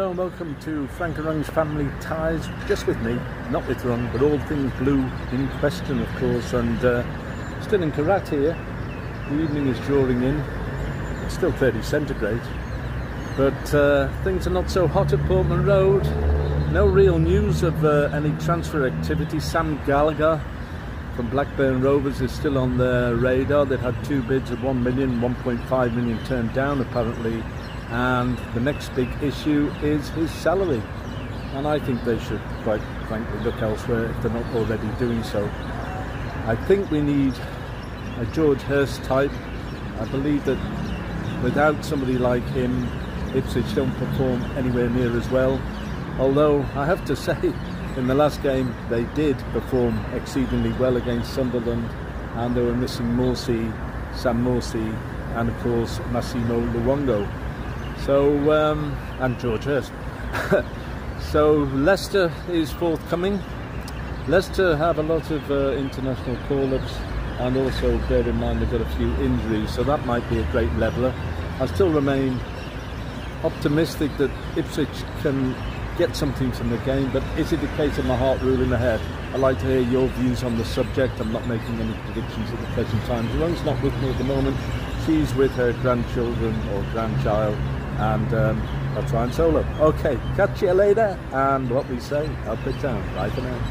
Hello and welcome to Frank Arung's Family Ties, just with me, not with Rung, but all things blue in question of course, and uh, still in Karat here. The evening is drawing in, it's still 30 centigrade, but uh, things are not so hot at Portman Road. No real news of uh, any transfer activity. Sam Gallagher from Blackburn Rovers is still on their radar. They've had two bids of 1 million, 1.5 million turned down apparently and the next big issue is his salary and I think they should quite frankly look elsewhere if they're not already doing so. I think we need a George Hirst type. I believe that without somebody like him Ipswich don't perform anywhere near as well although I have to say in the last game they did perform exceedingly well against Sunderland and they were missing Morsy, Sam Morsy and of course Massimo Luongo so, um, and George Hirst. so Leicester is forthcoming. Leicester have a lot of uh, international call-ups and also bear in mind they've got a few injuries, so that might be a great leveller. I still remain optimistic that Ipswich can get something from the game, but is it a case of my heart ruling the head? I'd like to hear your views on the subject. I'm not making any predictions at the present time. Jerome's not with me at the moment. She's with her grandchildren or grandchild and um, I'll try and solo. Okay, catch you later, and what we say, up it down. Bye for now.